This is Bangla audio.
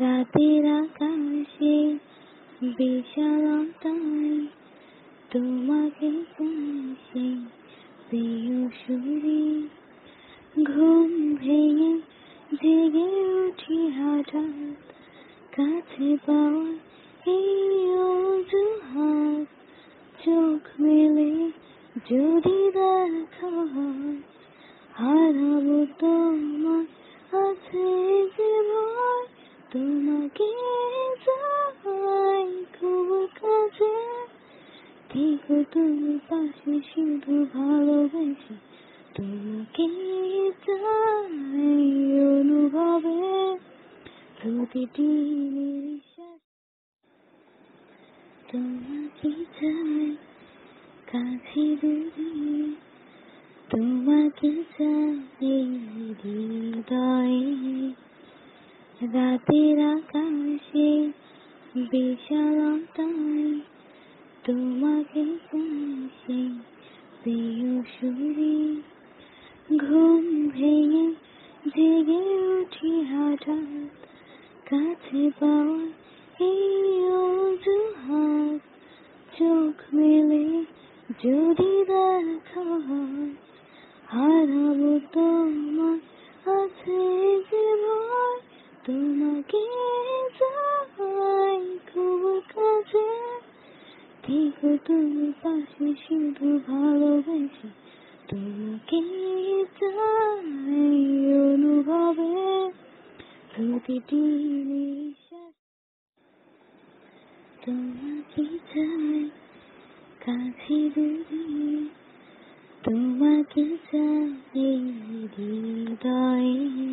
রাতের আকাশে বিশালতায় তোমাকে চাইছে প্রিয় সুরে ঘুম ভেঙে জেগে উঠি হঠাৎ কাছে পাওয়া এই অজুহাত। চোখ মেলে যদি দেখা হয়, হারাবো তোমার আছে থেকো তুমি পাশে শুধু ভালোবেসে তোমাকে অনুভবে প্রতিটি তোমাকে চাই কাছে দূরে তোমাকে চাই হৃদয়ে রাতের আকাশে বিশালতায় তোমাকে চাইছে প্রিয় সুরে ঘুম ভেঙে জেগে উঠি হঠাৎ কাছে পাওয়া এই অজুহাত। চোখ মেলে যদি দেখা হয়, হারাবো তোমার আছে যে ভয়, তোমাকে থেকো তুমি পাশে শুধু ভালোবেসে তোমাকে চাই অনুভবে? প্রতিটি নিঃশ্বাস তোমাকে চাই কাছে দূরে তোমাকে চাই হৃদয়ে।